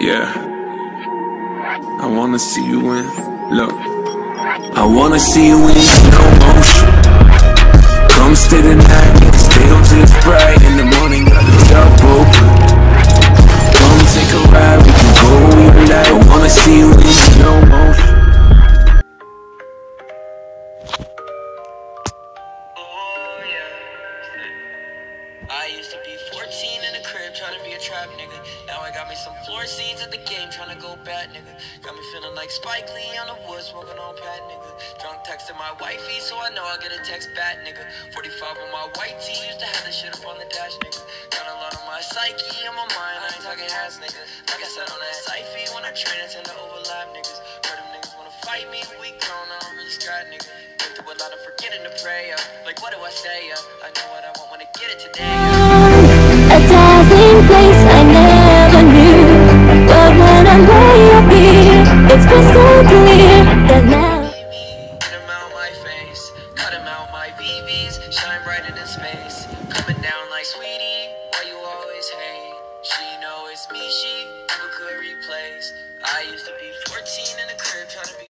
Yeah. I wanna see you win. Look. I wanna see you in slow motion. Come stay the night, stay until it's bright. I used to be 14 in the crib trying to be a trap nigga. Now I got me some floor seats at the game trying to go bad nigga. Got me feeling like Spike Lee on the wood smoking on pat nigga. Drunk texting my wifey so I know I get a text back nigga. 45 on my white tee used to have this shit up on the dash nigga. Got a lot on my psyche on my mind. I ain't talking ass nigga. Like I said on that Syfy when I train I tend to overlap niggas. Heard them niggas wanna fight me, we grown, I don't really scrap nigga. Been through a lot of forgetting to pray, yeah. Like what do I say, yeah? I know what I want I get it today. A dazzling place I never knew. But when I'm way up here, it's crystal clear that now. Get 'em out my face, cut 'em out my BBs, shine. Coming down like sweetie, why you always hate? She know it's me, she never could replace. I used to be 14 in the crib trying to be.